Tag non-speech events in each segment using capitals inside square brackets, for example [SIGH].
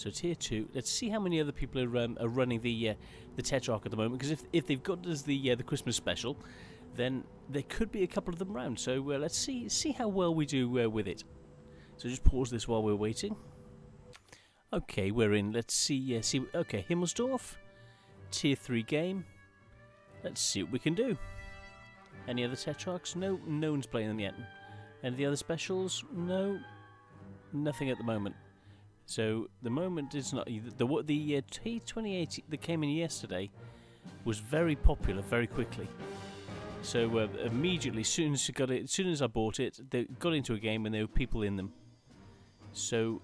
So tier two. Let's see how many other people are, um, are running the uh, the Tetrarch at the moment. Because if if they've got as the uh, the Christmas special, then there could be a couple of them around. So uh, let's see see how well we do uh, with it. So just pause this while we're waiting. Okay, we're in. Let's see. Uh, see. Okay, Himmelsdorf, tier three game. Let's see what we can do. Any other Tetrarchs? No, no one's playing them yet. Any of the other specials? No, nothing at the moment. So the moment is not the the, the uh, T28 that came in yesterday was very popular very quickly. So uh, immediately, as soon as I got it, as soon as I bought it, they got into a game and there were people in them. So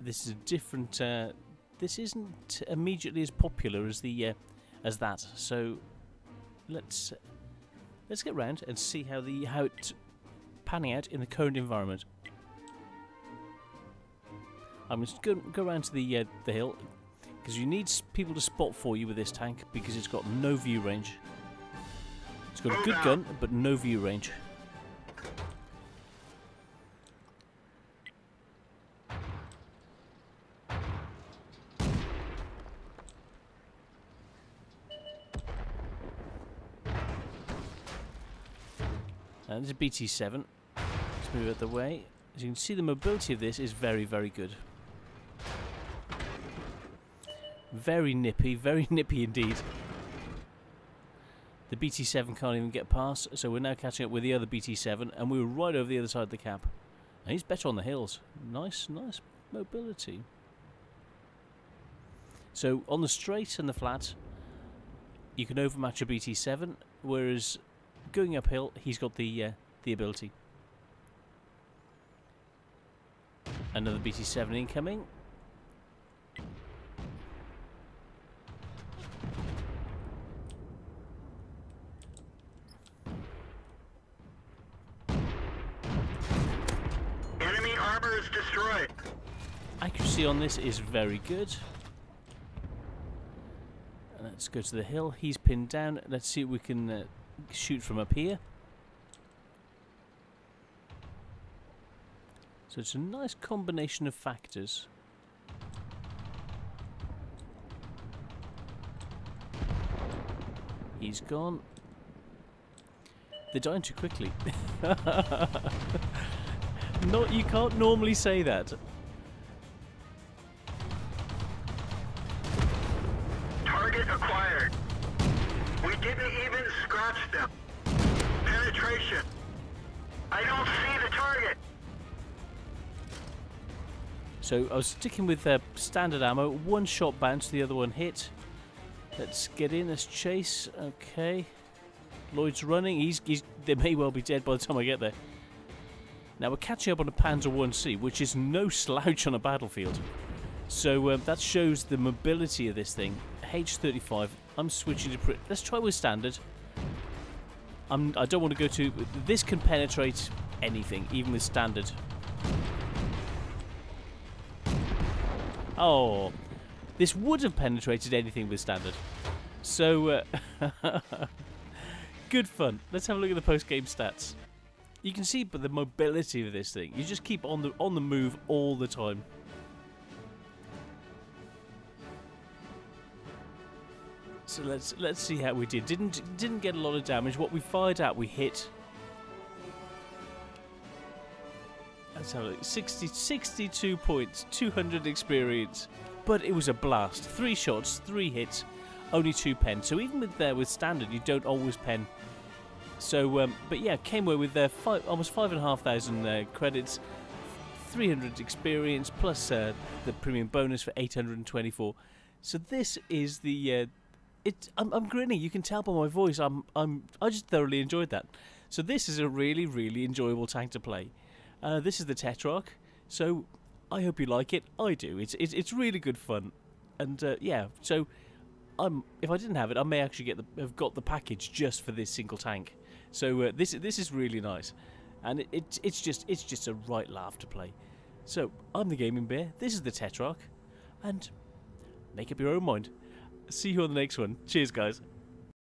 this is a different. Uh, this isn't immediately as popular as the uh, as that. So let's let's get round and see how the how it panning out in the current environment. I'm just going to go around to the uh, the hill because you need people to spot for you with this tank because it's got no view range. It's got a good gun, but no view range. And this is BT7. Let's move out the way. As you can see, the mobility of this is very, very good. Very nippy, very [LAUGHS] nippy indeed. The BT7 can't even get past, so we're now catching up with the other BT7, and we were right over the other side of the cap. And he's better on the hills. Nice, nice mobility. So on the straight and the flat, you can overmatch a BT7, whereas going uphill, he's got the uh, the ability. Another BT7 incoming. Accuracy on this is very good. Let's go to the hill. He's pinned down. Let's see if we can uh, shoot from up here. So it's a nice combination of factors. He's gone. They're dying too quickly. [LAUGHS] Not you can't normally say that. Target acquired. We didn't even scratch them. Penetration. I don't see the target. So I was sticking with uh, standard ammo. One shot bounce, the other one hit. Let's get in. Let's chase. Okay. Lloyd's running. He's, he's they may well be dead by the time I get there. Now we're catching up on a Panzer 1C, which is no [LAUGHS] slouch on a battlefield. So uh, that shows the mobility of this thing. H35. I'm switching to. Let's try with standard. I'm. I don't want to go to. This can penetrate anything, even with standard. Oh, this would have penetrated anything with standard. So, uh, [LAUGHS] good fun. Let's have a look at the post-game stats. You can see but the mobility of this thing. You just keep on the on the move all the time. So let's let's see how we did. Didn't didn't get a lot of damage. What we fired at, we hit. Let's have a look. 60, 62 points, 200 experience. But it was a blast. Three shots, three hits, only two pen. So even with there with standard, you don't always pen. So, um, but yeah, came away with uh, five, almost five and a half thousand uh, credits, 300 experience plus uh, the premium bonus for 824. So this is the. Uh, it. I'm, I'm grinning. You can tell by my voice. I'm. I'm. I just thoroughly enjoyed that. So this is a really, really enjoyable tank to play. Uh, this is the Tetrarch. So I hope you like it. I do. It's it's, it's really good fun, and uh, yeah. So I'm if I didn't have it, I may actually get the have got the package just for this single tank. So uh, this this is really nice, and it, it it's just it's just a right laugh to play. So I'm the Gaming Bear. This is the Tetrarch, and make up your own mind. See you on the next one. Cheers, guys.